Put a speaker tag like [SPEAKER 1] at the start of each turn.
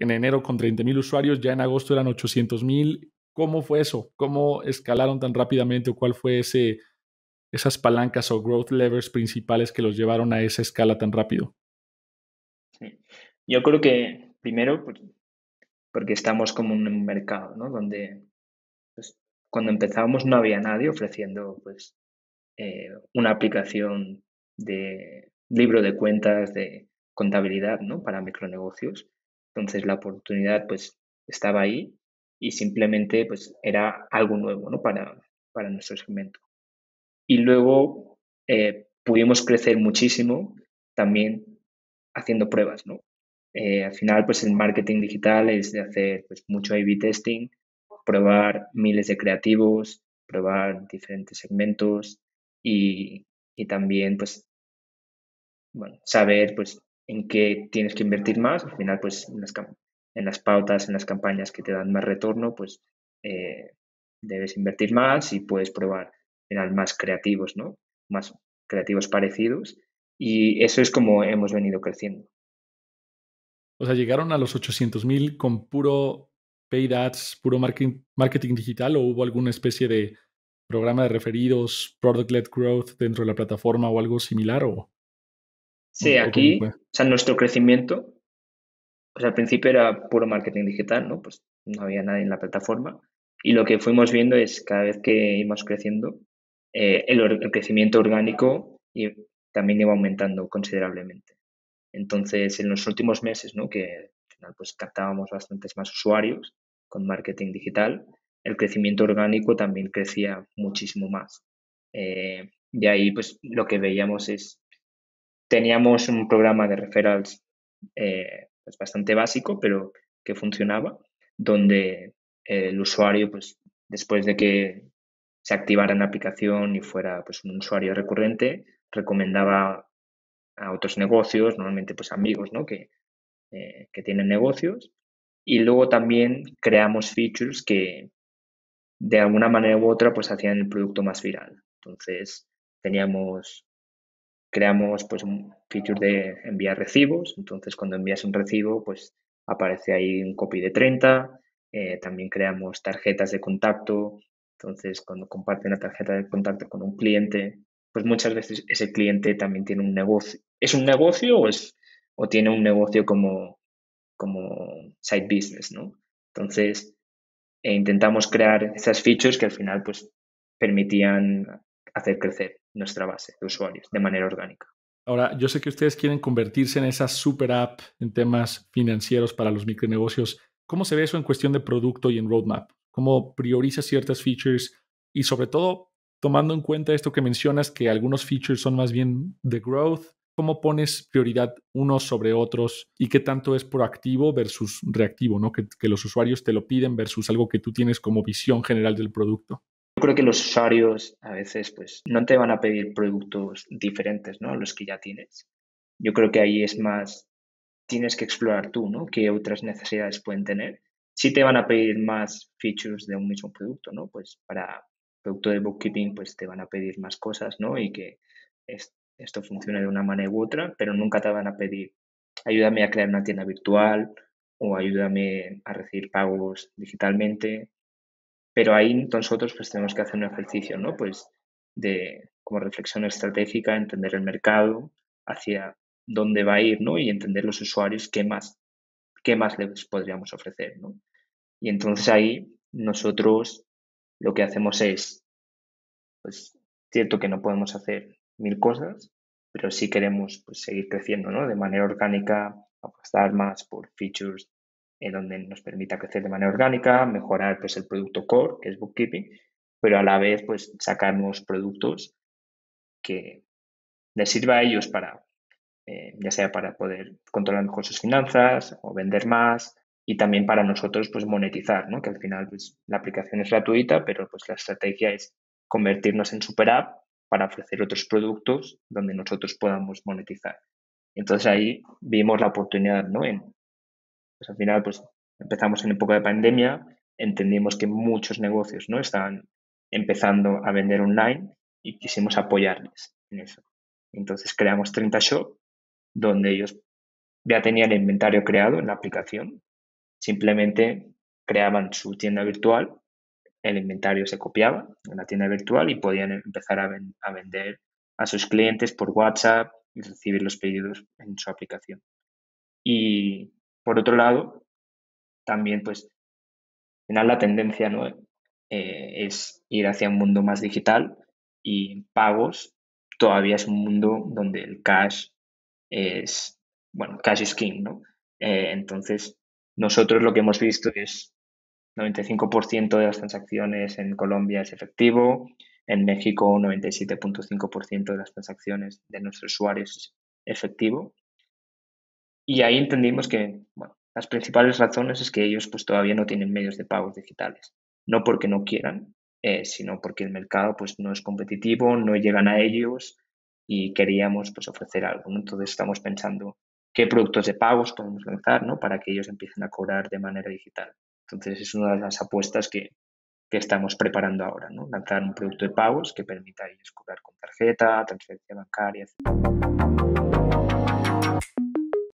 [SPEAKER 1] en enero con 30.000 usuarios, ya en agosto eran 800.000. ¿Cómo fue eso? ¿Cómo escalaron tan rápidamente o cuál fue ese, esas palancas o growth levers principales que los llevaron a esa escala tan rápido?
[SPEAKER 2] Yo creo que primero pues, porque estamos como en un mercado, ¿no? Donde pues, cuando empezábamos no había nadie ofreciendo pues eh, una aplicación de libro de cuentas, de contabilidad, ¿no? Para micronegocios. Entonces la oportunidad pues estaba ahí y simplemente pues era algo nuevo, ¿no? Para, para nuestro segmento. Y luego eh, pudimos crecer muchísimo también haciendo pruebas, ¿no? Eh, al final, pues el marketing digital es de hacer pues, mucho A-B testing, probar miles de creativos, probar diferentes segmentos y, y también pues bueno, saber pues en qué tienes que invertir más. Al final, pues en las, pautas, en las campañas que te dan más retorno, pues eh, debes invertir más y puedes probar al final más creativos, ¿no? Más creativos parecidos. Y eso es como hemos venido creciendo.
[SPEAKER 1] O sea, llegaron a los 800 mil con puro paid ads, puro marketing, marketing digital o hubo alguna especie de programa de referidos, product-led growth dentro de la plataforma o algo similar? O,
[SPEAKER 2] sí, aquí, o sea, nuestro crecimiento, pues al principio era puro marketing digital, ¿no? Pues no había nadie en la plataforma. Y lo que fuimos viendo es cada vez que íbamos creciendo, eh, el, el, crecimiento orgánico y también iba aumentando considerablemente. Entonces, en los últimos meses, ¿no? que al final pues captábamos bastantes más usuarios con marketing digital, el crecimiento orgánico también crecía muchísimo más. Eh, y ahí pues lo que veíamos es, teníamos un programa de referrals eh, pues, bastante básico, pero que funcionaba, donde el usuario, pues después de que se activara la aplicación y fuera pues, un usuario recurrente, recomendaba a otros negocios, normalmente pues amigos, ¿no? Que, eh, que tienen negocios. Y luego también creamos features que de alguna manera u otra pues hacían el producto más viral. Entonces teníamos, creamos pues un feature de enviar recibos. Entonces cuando envías un recibo pues aparece ahí un copy de 30. Eh, también creamos tarjetas de contacto. Entonces cuando comparten la tarjeta de contacto con un cliente pues muchas veces ese cliente también tiene un negocio. ¿Es un negocio o, es, o tiene un negocio como, como side business, ¿no? Entonces, e intentamos crear esas features que al final pues permitían hacer crecer nuestra base de usuarios de manera orgánica.
[SPEAKER 1] Ahora, yo sé que ustedes quieren convertirse en esa super app en temas financieros para los micronegocios. ¿Cómo se ve eso en cuestión de producto y en roadmap? ¿Cómo prioriza ciertas features? Y sobre todo, tomando en cuenta esto que mencionas, que algunos features son más bien de growth, ¿cómo pones prioridad unos sobre otros y qué tanto es proactivo versus reactivo, ¿no? Que, los usuarios te lo piden versus algo que tú tienes como visión general del producto?
[SPEAKER 2] Yo creo que los usuarios a veces pues no te van a pedir productos diferentes, ¿no? Los que ya tienes. Yo creo que ahí es más, tienes que explorar tú, ¿no? Qué otras necesidades pueden tener. Sí te van a pedir más features de un mismo producto, ¿no? Pues para producto de bookkeeping, pues te van a pedir más cosas, ¿no? Y que esto funcione de una manera u otra, pero nunca te van a pedir, ayúdame a crear una tienda virtual o ayúdame a recibir pagos digitalmente. Pero ahí nosotros pues tenemos que hacer un ejercicio, ¿no? Pues de como reflexión estratégica, entender el mercado, hacia dónde va a ir, ¿no? Y entender los usuarios qué más, qué más les podríamos ofrecer, ¿no? Y entonces ahí nosotros lo que hacemos es, pues, cierto que no podemos hacer mil cosas, pero sí queremos pues, seguir creciendo, ¿no? De manera orgánica, apostar más por features en donde nos permita crecer de manera orgánica, mejorar pues el producto core, que es bookkeeping, pero a la vez pues sacar nuevos productos que les sirva a ellos para, eh, ya sea para poder controlar mejor sus finanzas o vender más y también para nosotros pues monetizar, ¿no? Que al final pues la aplicación es gratuita, pero pues la estrategia es convertirnos en super app para ofrecer otros productos donde nosotros podamos monetizar. Entonces ahí vimos la oportunidad, ¿no? En, pues al final pues empezamos en época de pandemia, entendimos que muchos negocios, ¿no? Estaban empezando a vender online y quisimos apoyarles en eso. Entonces creamos 30 Shop, donde ellos ya tenían el inventario creado en la aplicación simplemente creaban su tienda virtual, el inventario se copiaba en la tienda virtual y podían empezar a, a vender a sus clientes por WhatsApp y recibir los pedidos en su aplicación. Y por otro lado, también pues al final la tendencia ¿no? Eh, es ir hacia un mundo más digital y pagos todavía es un mundo donde el cash es, bueno, cash is king, ¿no? Eh, entonces, nosotros lo que hemos visto es 95% de las transacciones en Colombia es efectivo, en México 97.5% de las transacciones de nuestros usuarios es efectivo. Y ahí entendimos que, bueno, las principales razones es que ellos pues todavía no tienen medios de pagos digitales no porque no quieran, eh, sino porque el mercado pues, no es competitivo, no llegan a ellos y queríamos pues, ofrecer algo. Entonces estamos pensando qué productos de pagos podemos lanzar ¿no? para que ellos empiecen a cobrar de manera digital. Entonces es una de las apuestas que, que estamos preparando ahora, ¿no? lanzar un producto de pagos que permita a ellos cobrar con tarjeta, transferencia bancaria, etc.